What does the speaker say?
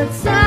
but some